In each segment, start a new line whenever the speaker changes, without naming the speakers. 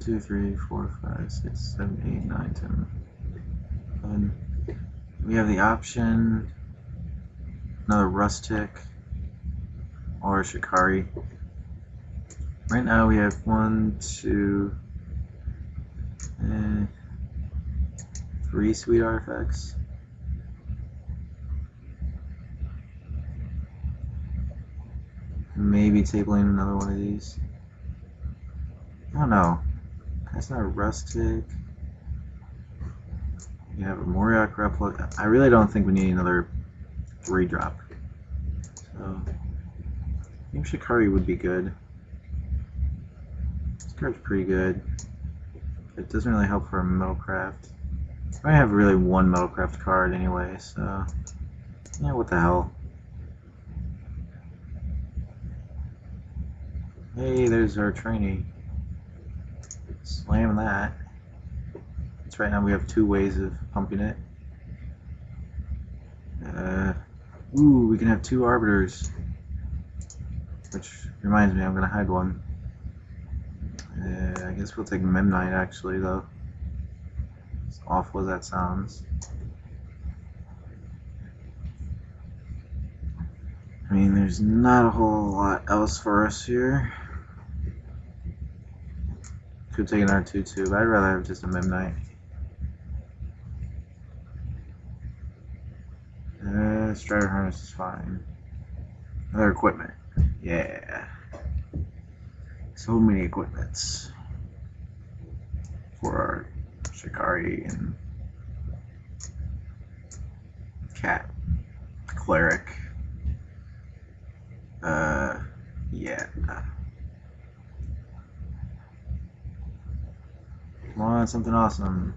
Two, three, four, five, six, seven, eight, nine, ten. Eleven. We have the option another Rustic or Shikari. Right now we have one, two, eh, three sweet artifacts. Maybe tabling another one of these. I don't know. That's not rustic. You have a Moriok replica. I really don't think we need another three drop. So I think Shikari would be good. This card's pretty good. It doesn't really help for a Metalcraft. I have really one Metalcraft card anyway, so yeah, what the hell. Hey, there's our trainee. Slam that. It's right now we have two ways of pumping it. Uh, ooh, we can have two arbiters. Which reminds me, I'm gonna hide one. Uh, I guess we'll take Memnite actually, though. As awful as that sounds. I mean, there's not a whole lot else for us here. Could take an R2 too, but I'd rather have just a Memnite. Uh, Strider Harness is fine. Other equipment. Yeah. So many equipments. For our Shikari and Cat. Cleric. Uh, yeah. Come on, something awesome.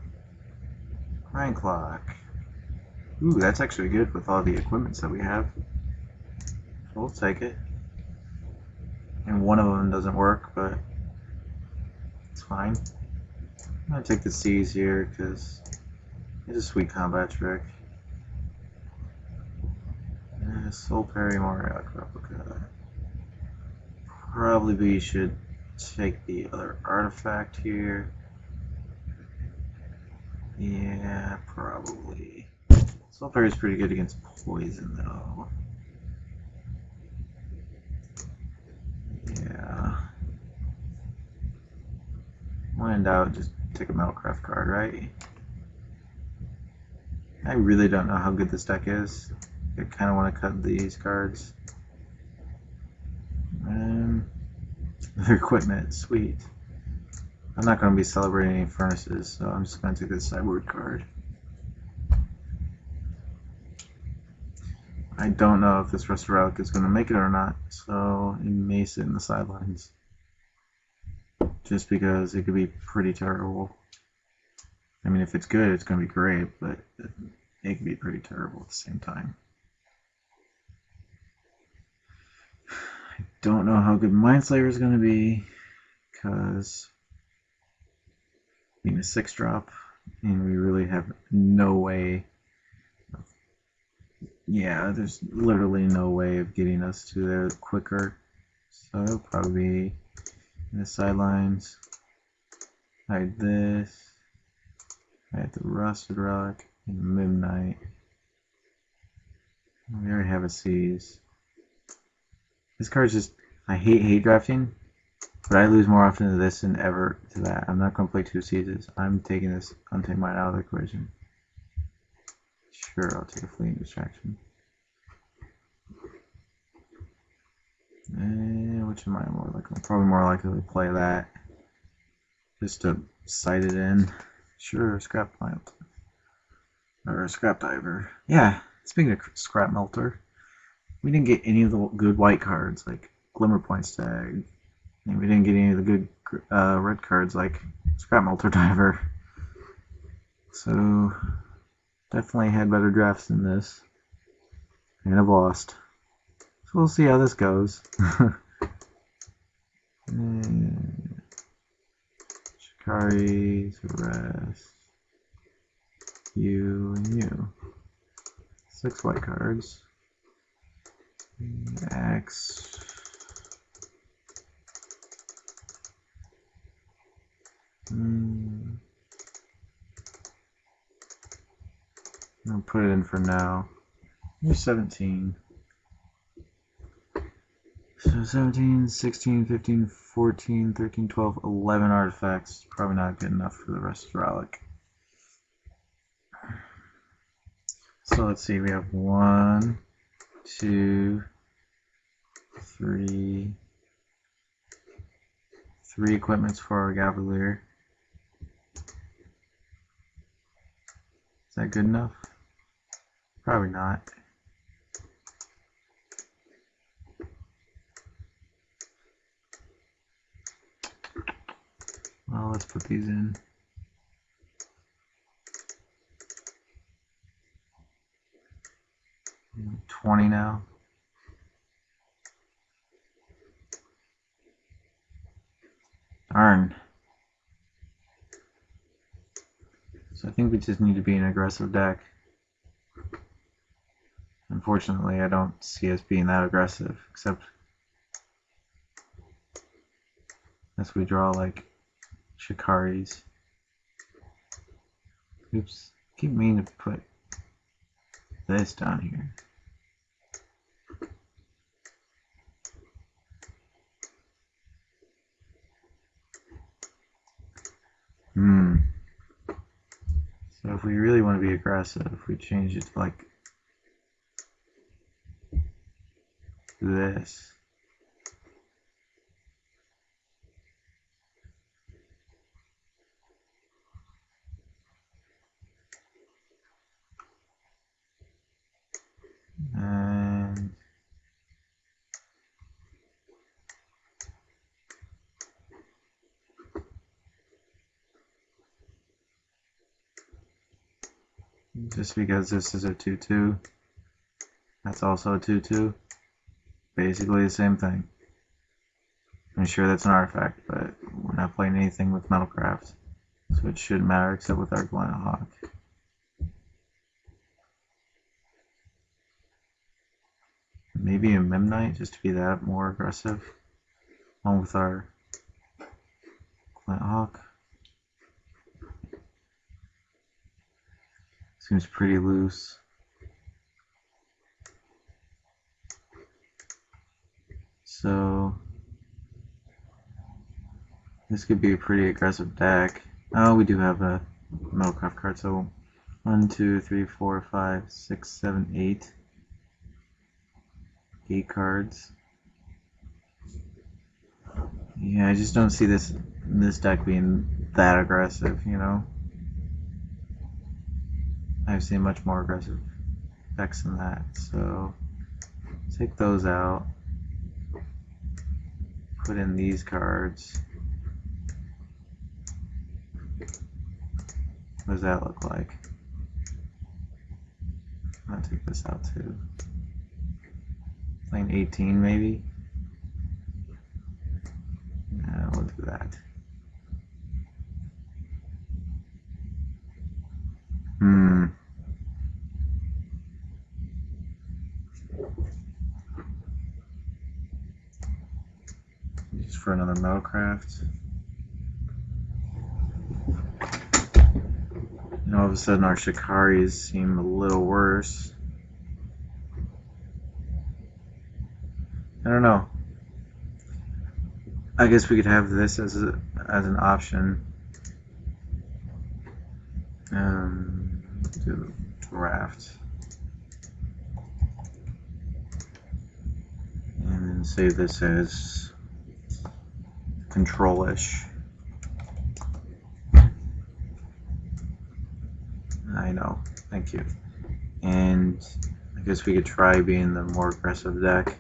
Crying Clock. Ooh, that's actually good with all the equipments that we have. we'll take it. And one of them doesn't work, but it's fine. I'm gonna take the C's here because it's a sweet combat trick. Uh, Soul Parry Moriok replica. Probably we should take the other artifact here. Yeah, probably. Soul Parry is pretty good against poison, though. Yeah. When in doubt, just take a Metalcraft card, right? I really don't know how good this deck is. I kind of want to cut these cards. Um, their equipment, sweet. I'm not going to be celebrating any furnaces, so I'm just going to take this sideboard card. I don't know if this Rusted Relic is going to make it or not, so it may sit in the sidelines. Just because it could be pretty terrible. I mean, if it's good, it's going to be great, but it can be pretty terrible at the same time. I don't know how good Mindslayer is going to be, because being a 6 drop, and we really have no way yeah, there's literally no way of getting us to there quicker. So probably in the sidelines. Hide this. Hide the Rusted Rock and Memnite. We already have a seize. This card's just I hate hate drafting, but I lose more often to this than ever to that. I'm not gonna play two seizes. I'm taking this Untamed Might out of the equation. Sure, I'll take a fleeing distraction. Eh, which am I more likely? Probably more likely to play that. Just to sight it in. Sure, scrap plant. Or a scrap diver. Yeah, speaking of scrap melter, we didn't get any of the good white cards like Glimmerpoint Stag. And we didn't get any of the good uh, red cards like Scrap Melter Diver. So Definitely had better drafts than this. And I've lost. So we'll see how this goes. Shikari, rest. You and you. Six white cards. X. Mm. I'll put it in for now. You're 17. So 17, 16, 15, 14, 13, 12, 11 artifacts. Probably not good enough for the rest of Relic. So let's see, we have one, two, three, three equipments for our Gavalier. Is that good enough? Probably not. Well, let's put these in. Twenty now. Darn. So I think we just need to be an aggressive deck. Unfortunately, I don't see us being that aggressive, except as we draw like Shikaris. Oops, keep meaning to put this down here. If we really want to be aggressive, if we change it to like this. Just because this is a 2-2, that's also a 2-2 basically the same thing. I'm sure that's an artifact, but we're not playing anything with Metalcraft, so it shouldn't matter except with our Glint Hawk. Maybe a Memnite just to be that more aggressive, along with our Glint Hawk. Seems pretty loose. So this could be a pretty aggressive deck. Oh, we do have a Metalcraft card, so one, two, three, four, five, six, seven, eight. Eight cards. Yeah, I just don't see this this deck being that aggressive, you know. I've seen much more aggressive effects than that, so take those out put in these cards. What does that look like? I'll take this out too. Lane 18 maybe? Yeah, we'll do that. For another Metalcraft. And all of a sudden our Shikaris seem a little worse. I don't know. I guess we could have this as a, as an option. Um, do draft. And save this is control-ish. I know, thank you. And I guess we could try being the more aggressive deck.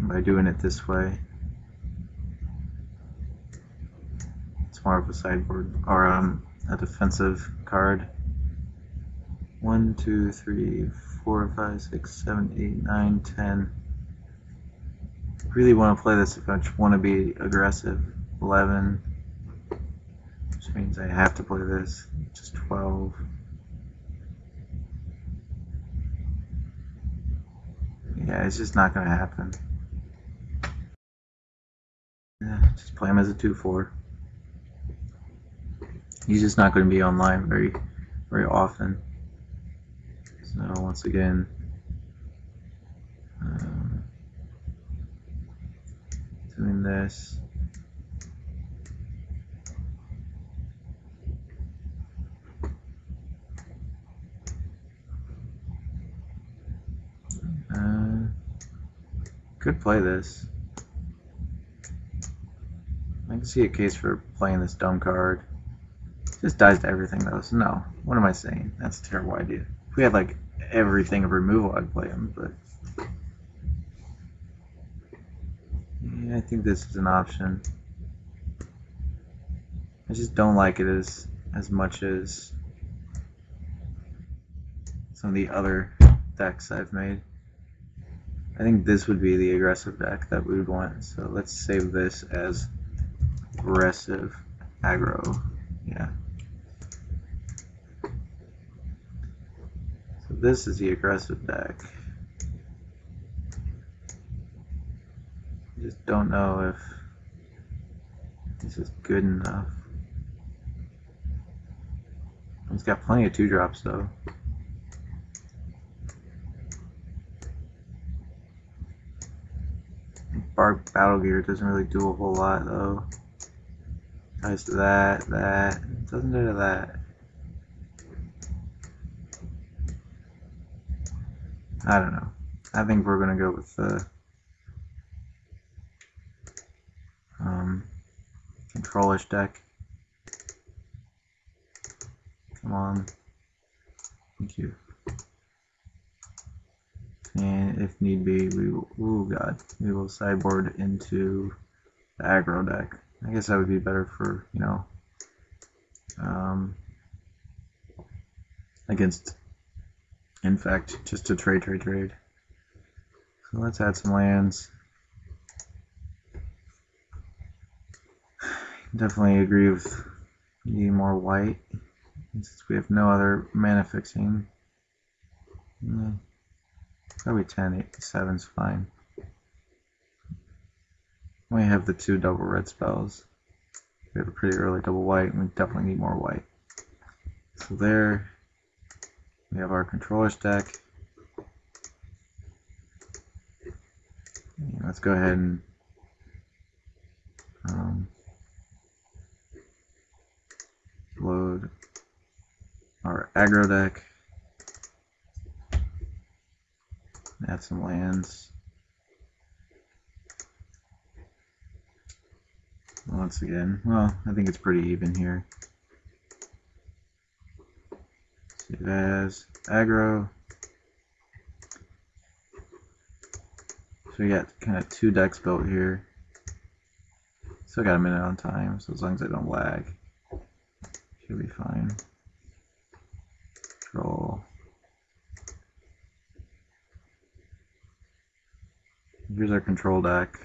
By doing it this way. More of a sideboard, or um, a defensive card. One, two, three, four, five, six, seven, eight, nine, ten. Really want to play this if I want to be aggressive. Eleven, which means I have to play this. Just twelve. Yeah, it's just not going to happen. Yeah, just play him as a 2-4. He's just not going to be online very, very often. So once again, um, doing this. Uh, could play this. I can see a case for playing this dumb card. Just dies to everything though, so no. What am I saying? That's a terrible idea. If we had like everything of removal, I'd play him, but... Yeah, I think this is an option. I just don't like it as as much as some of the other decks I've made. I think this would be the aggressive deck that we would want. So let's save this as aggressive aggro. Yeah. This is the aggressive deck. I just don't know if this is good enough. It's got plenty of two drops though. Barbed Battlegear doesn't really do a whole lot though. Tries to that, that, doesn't do to that. I don't know. I think we're gonna go with the um, controlish deck. Come on. Thank you and if need be, we will, oh god, we will sideboard into the aggro deck. I guess that would be better for, you know, um, against Infect, just to trade, trade, trade. So let's add some lands. Definitely agree with needing more white, since we have no other mana fixing. Mm. Probably 10, 8, 7 is fine. We have the two double red spells. We have a pretty early double white, and we definitely need more white. So there, we have our controller stack. let's go ahead and um, load our aggro deck. Add some lands. Once again, well, I think it's pretty even here. As aggro. So we got kind of two decks built here. Still got a minute on time, so as long as I don't lag, should be fine. Control. Here's our control deck.